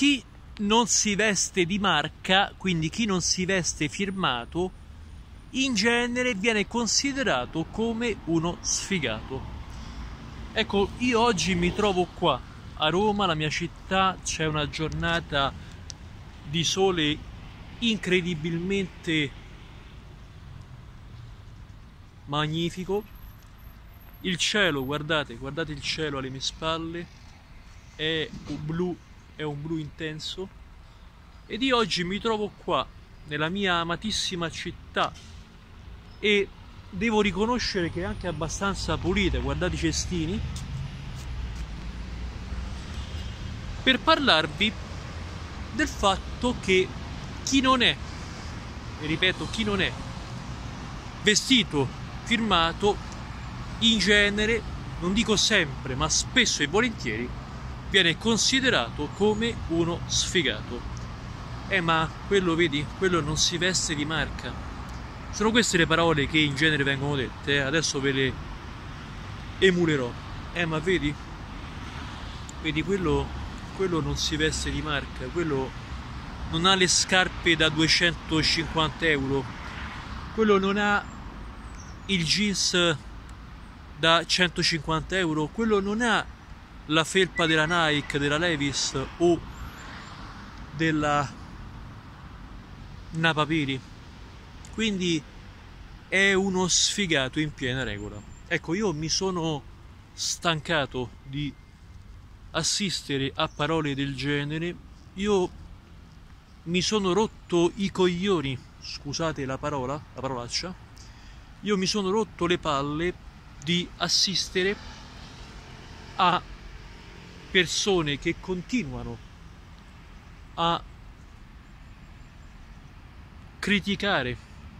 chi non si veste di marca, quindi chi non si veste firmato, in genere viene considerato come uno sfigato. Ecco, io oggi mi trovo qua a Roma, la mia città, c'è una giornata di sole incredibilmente magnifico. Il cielo, guardate, guardate il cielo alle mie spalle, è blu, è un blu intenso. Ed io oggi mi trovo qua, nella mia amatissima città, e devo riconoscere che è anche abbastanza pulita, guardate i cestini, per parlarvi del fatto che chi non è, ripeto, chi non è vestito, firmato, in genere, non dico sempre, ma spesso e volentieri, viene considerato come uno sfigato. Eh ma quello vedi, quello non si veste di marca. Sono queste le parole che in genere vengono dette, eh? adesso ve le emulerò. Eh ma vedi? Vedi quello, quello non si veste di marca, quello non ha le scarpe da 250 euro, quello non ha il jeans da 150 euro, quello non ha la felpa della Nike, della Levis o della Napapiri. Quindi è uno sfigato in piena regola. Ecco, io mi sono stancato di assistere a parole del genere. Io mi sono rotto i coglioni, scusate la parola, la parolaccia, io mi sono rotto le palle di assistere a persone che continuano a criticare,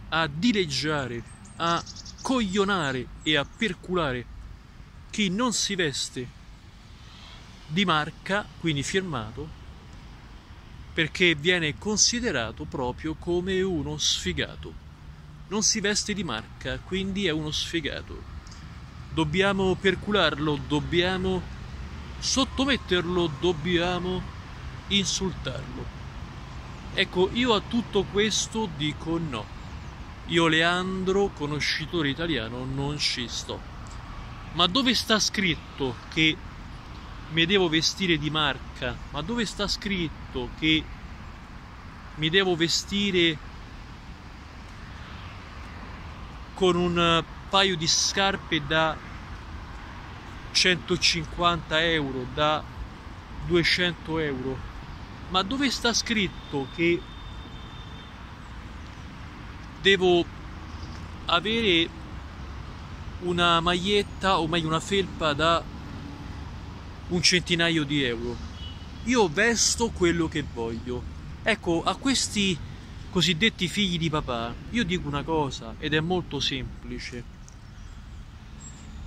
a dileggiare, a coglionare e a perculare chi non si veste di marca, quindi firmato, perché viene considerato proprio come uno sfigato. Non si veste di marca, quindi è uno sfigato. Dobbiamo percularlo, dobbiamo sottometterlo, dobbiamo insultarlo. Ecco, io a tutto questo dico no. Io Leandro, conoscitore italiano, non ci sto. Ma dove sta scritto che mi devo vestire di marca? Ma dove sta scritto che mi devo vestire con un paio di scarpe da 150 euro, da 200 euro? Ma dove sta scritto che devo avere una maglietta o meglio una felpa da un centinaio di euro. Io vesto quello che voglio. Ecco, a questi cosiddetti figli di papà, io dico una cosa ed è molto semplice.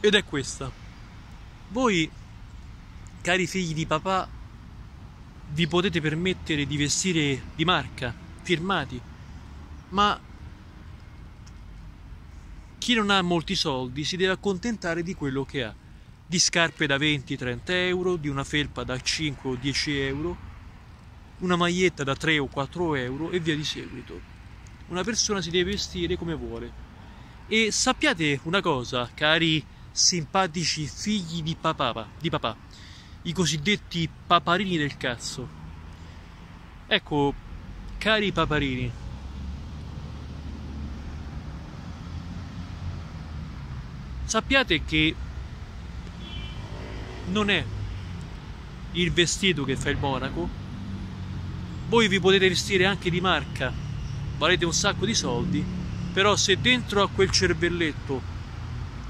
Ed è questa. Voi, cari figli di papà, vi potete permettere di vestire di marca, firmati, ma chi non ha molti soldi si deve accontentare di quello che ha di scarpe da 20-30 euro, di una felpa da 5 o 10 euro, una maglietta da 3 o 4 euro e via di seguito. Una persona si deve vestire come vuole. E sappiate una cosa, cari simpatici figli di papà, di papà, i cosiddetti paparini del cazzo. Ecco, cari paparini, sappiate che non è il vestito che fa il monaco. Voi vi potete vestire anche di marca, valete un sacco di soldi, però se dentro a quel cervelletto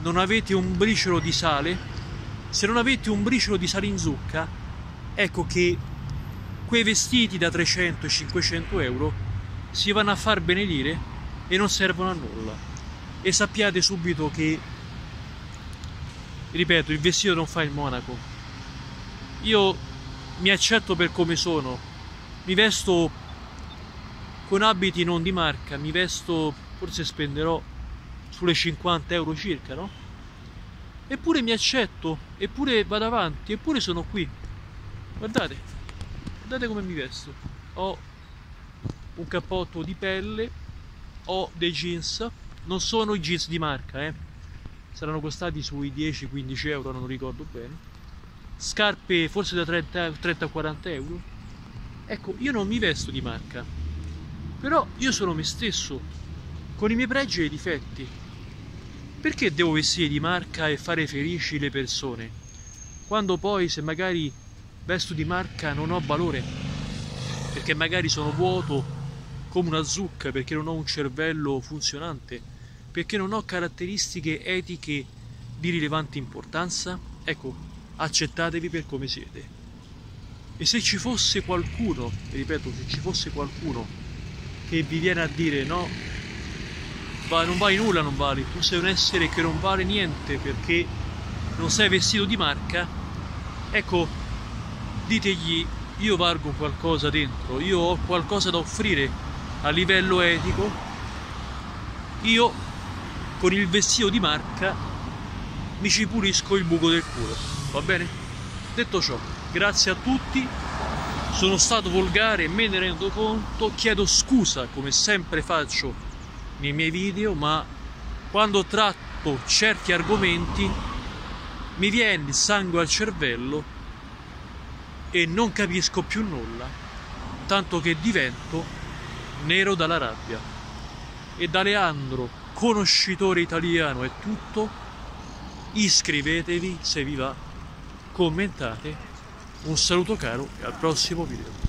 non avete un briciolo di sale, se non avete un briciolo di sale in zucca, ecco che quei vestiti da 300 e 500 euro si vanno a far benedire e non servono a nulla. E sappiate subito che ripeto, il vestito non fa il monaco. Io mi accetto per come sono, mi vesto con abiti non di marca, mi vesto, forse spenderò sulle 50 euro circa, no? Eppure mi accetto, eppure vado avanti, eppure sono qui. Guardate, guardate come mi vesto. Ho un cappotto di pelle ho dei jeans. Non sono i jeans di marca eh. Saranno costati sui 10-15 euro non ricordo bene. Scarpe forse da 30-40 euro. Ecco io non mi vesto di marca però io sono me stesso con i miei pregi e i difetti perché devo vestire di marca e fare felici le persone? Quando poi se magari vesto di marca non ho valore. Perché magari sono vuoto come una zucca perché non ho un cervello funzionante. Perché non ho caratteristiche etiche di rilevante importanza? Ecco accettatevi per come siete. E se ci fosse qualcuno, ripeto, se ci fosse qualcuno che vi viene a dire no, non vali nulla, non vali, tu sei un essere che non vale niente perché non sei vestito di marca, ecco, ditegli io valgo qualcosa dentro, io ho qualcosa da offrire a livello etico, io con il vestito di marca mi ci pulisco il buco del culo va bene? Detto ciò, grazie a tutti, sono stato volgare, me ne rendo conto, chiedo scusa come sempre faccio nei miei video, ma quando tratto certi argomenti mi viene il sangue al cervello e non capisco più nulla, tanto che divento nero dalla rabbia. E da Leandro, conoscitore italiano, è tutto. Iscrivetevi se vi va commentate. Un saluto caro e al prossimo video.